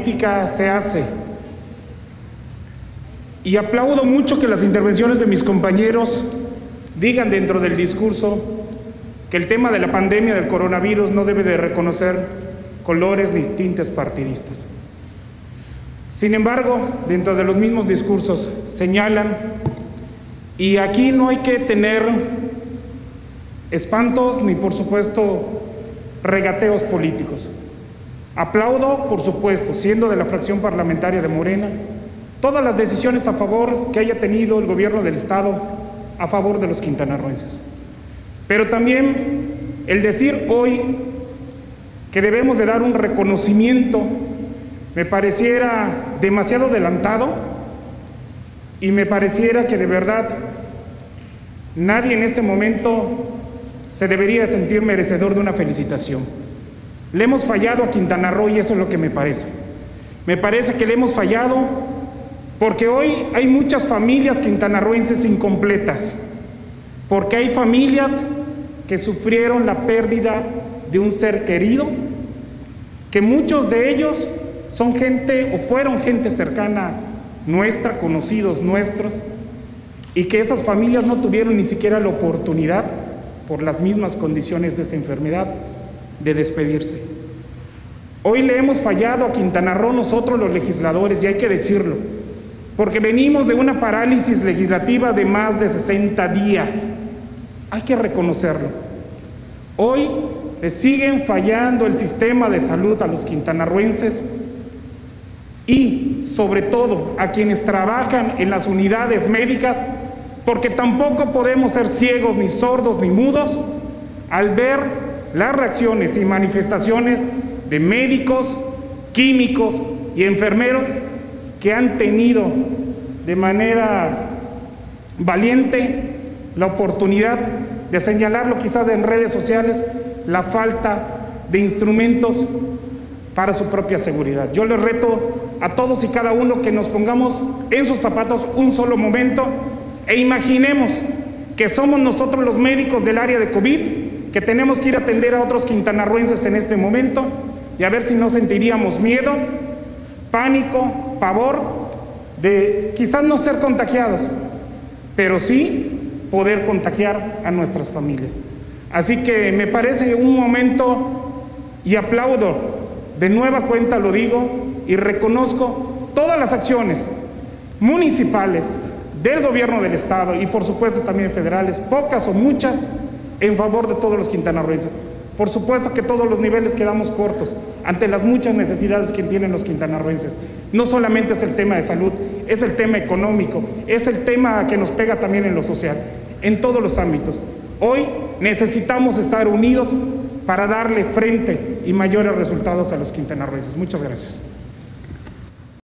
política se hace. Y aplaudo mucho que las intervenciones de mis compañeros digan dentro del discurso que el tema de la pandemia del coronavirus no debe de reconocer colores ni tintes partidistas. Sin embargo, dentro de los mismos discursos señalan, y aquí no hay que tener espantos ni por supuesto regateos políticos. Aplaudo, por supuesto, siendo de la fracción parlamentaria de Morena, todas las decisiones a favor que haya tenido el gobierno del Estado a favor de los quintanarroenses. Pero también el decir hoy que debemos de dar un reconocimiento me pareciera demasiado adelantado y me pareciera que de verdad nadie en este momento se debería sentir merecedor de una felicitación. Le hemos fallado a Quintana Roo y eso es lo que me parece. Me parece que le hemos fallado porque hoy hay muchas familias quintanarroenses incompletas, porque hay familias que sufrieron la pérdida de un ser querido, que muchos de ellos son gente o fueron gente cercana nuestra, conocidos nuestros, y que esas familias no tuvieron ni siquiera la oportunidad por las mismas condiciones de esta enfermedad, de despedirse. Hoy le hemos fallado a Quintana Roo nosotros los legisladores, y hay que decirlo, porque venimos de una parálisis legislativa de más de 60 días. Hay que reconocerlo. Hoy le siguen fallando el sistema de salud a los quintanarruenses y sobre todo a quienes trabajan en las unidades médicas porque tampoco podemos ser ciegos, ni sordos, ni mudos al ver las reacciones y manifestaciones de médicos, químicos y enfermeros que han tenido de manera valiente la oportunidad de señalarlo quizás en redes sociales, la falta de instrumentos para su propia seguridad. Yo les reto a todos y cada uno que nos pongamos en sus zapatos un solo momento e imaginemos que somos nosotros los médicos del área de COVID, que tenemos que ir a atender a otros quintanarruenses en este momento y a ver si no sentiríamos miedo, pánico, pavor de quizás no ser contagiados, pero sí poder contagiar a nuestras familias. Así que me parece un momento y aplaudo, de nueva cuenta lo digo, y reconozco todas las acciones municipales, del gobierno del Estado y por supuesto también federales, pocas o muchas, en favor de todos los quintanarroenses. Por supuesto que todos los niveles quedamos cortos ante las muchas necesidades que tienen los quintanarroenses. No solamente es el tema de salud, es el tema económico, es el tema que nos pega también en lo social, en todos los ámbitos. Hoy necesitamos estar unidos para darle frente y mayores resultados a los quintanarroenses. Muchas gracias.